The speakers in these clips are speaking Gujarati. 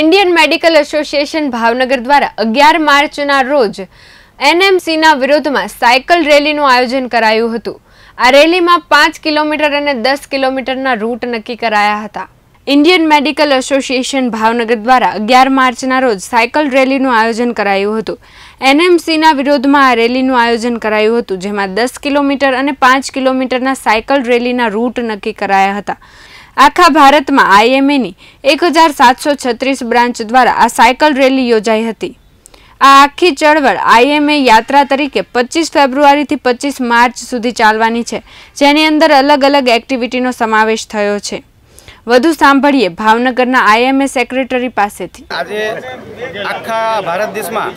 ઇન્ડિયન મેડિકલ એસોસિએશન ભાવનગર દ્વારા અગિયાર માર્ચના રોજ એનએમસીના વિરોધમાં સાયકલ રેલીનું આયોજન કરાયું હતું. આ રેલીમાં પાંચ કિલોમીટર અને દસ કિલોમીટરના રૂટ નક્કી કરાયા હતા. ઇન્ડિયન મેડિકલ એસોસિએશન ભાવનગર દ્વારા અગિયાર માર્ચના રોજ સાયકલ રેલીનું આયોજન કરાયું હતું. એનએમસીના વિરોધમાં આ રેલીનું આયોજન કરાયું હતું, જેમાં દસ કિલોમીટર અને પાંચ કિલોમીટરના સાયકલ રેલીના રૂટ નક્કી કરાયા હતા. આખા ભારતમાં આઈએમએની એક હજાર સાતસો છત્રીસ બ્રાન્ચ દ્વારા આ સાયકલ રેલી યોજાઈ હતી. આ આખી ચળવળ આઈએમએ યાત્રા તરીકે પચીસ ફેબ્રુઆરીથી પચીસ માર્ચ સુધી ચાલવાની છે, જેની અંદર અલગ અલગ એક્ટિવિટીનો સમાવેશ થયો છે. વધુ સાંભળીએ ભાવનગરના આઈએમએ સેક્રેટરી પાસેથી. આજે આખા ભારત દેશમાં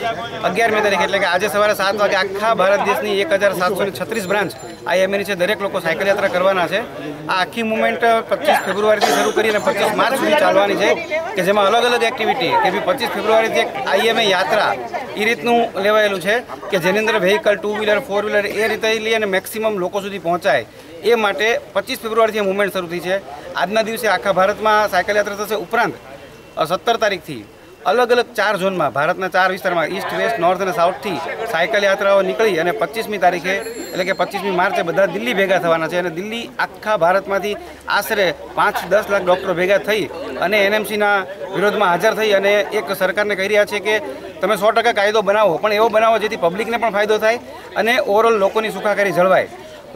અગિયારમી તારીખ એટલે કે આજે સવારે સાત વાગે આખા ભારત દેશની એક હજાર સાતસો છત્રીસ બ્રાન્ચ આઈએમએની છે, દરેક લોકો સાયકલ યાત્રા કરવાના છે. આ આખી મુવમેન્ટ પચીસ ફેબ્રુઆરીથી શરૂ કરીને પચીસ માર્ચ સુધી ચાલવાની છે કે જેમાં અલગ અલગ એક્ટિવિટી કે બી પચીસ ફેબ્રુઆરીથી એક આઈએમએ યાત્રા એ રીતનું લેવાયેલું છે કે જેની અંદર vehicle two wheeler four wheeler એ રીતે લઈ અને મેક્સિમમ લોકો સુધી પહોંચાય. એ માટે પચીસ ફેબ્રુઆરીથી મુવમેન્ટ શરૂ થઈ છે. આજના દિવસે આખા ભારતમાં સાયકલ યાત્રા થશે ઉપરાંત સત્તર તારીખથી અલગ અલગ ચાર ઝોનમાં, ભારતના ચાર વિસ્તારમાં, ઈસ્ટ, વેસ્ટ, નોર્થ અને સાઉથથી સાયકલ યાત્રાઓ નીકળી અને પચીસમી તારીખે, એટલે કે પચીસમી માર્ચે બધા દિલ્હી ભેગા થવાના છે અને દિલ્હી આખા ભારતમાંથી આશરે પાંચ દસ લાખ ડૉક્ટરો ભેગા થઈ અને એનએમસીના વિરોધમાં હાજર થઈ અને એક સરકારને કહી રહ્યા છે કે તમે સો કાયદો બનાવો, પણ એવો બનાવો જેથી પબ્લિકને પણ ફાયદો થાય અને ઓવરઓલ લોકોની સુખાકારી જળવાય.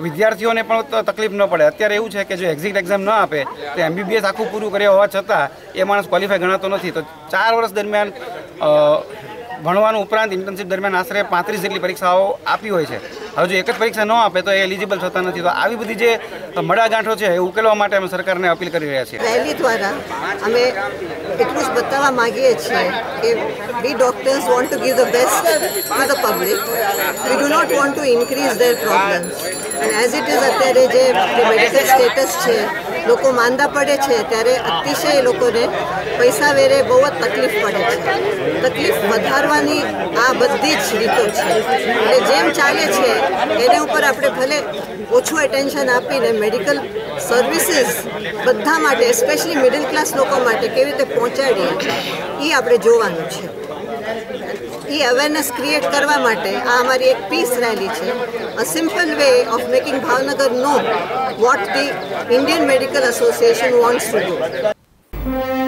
વિદ્યાર્થીઓને પણ તકલીફ ન પડે. અત્યારે એવું છે કે જો એક્ઝિટ એક્ઝામ ન આપે, તો એમબીબીએસ આખું પૂરું કર્યા હોવા છતાં એ માણસ ક્વોલિફાય ગણાતો નથી. તો ચાર વર્ષ દરમિયાન ભણવાનું ઉપરાંત ઇન્ટર્નશિપ દરમિયાન આશરે પાંત્રીસ જેટલી પરીક્ષાઓ આપી હોય છે. હવે જો એક જ પરીક્ષા ન આપે તો એ એલિજિબલ થતા નથી. તો આવી બધી જે મડાગાંઠો છે એ ઉકેલવા માટે અમે સરકારને અપીલ કરી રહ્યા છીએ. રેલી દ્વારા અમે એટલું જ બતાવવા માગીએ છીએ કે we doctors want to give the best to the public we do not want to increase their problems and as it is અત્યારે જે મેડિકલ સ્ટેટસ છે લોકો માંદા પડે છે ત્યારે અતિશય લોકોને પૈસા વેરે બહુ જ તકલીફ પડે છે. તકલીફ વધારવાની આ બધી જ રીતો છે. એટલે જેમ ચાલે છે, એને ઉપર આપણે ભલે ઓછું એટેન્શન આપીને મેડિકલ સર્વિસીસ બધા માટે સ્પેશિયલી મિડલ ક્લાસ લોકો માટે કેવી રીતે પહોંચાડીએ એ આપણે જોવાનું છે. એ અવેરનેસ ક્રિએટ કરવા માટે આ અમારી એક પીસ રેલી છે. A simple way of making Bhavnagar no vote the Indian Medical Association wants to do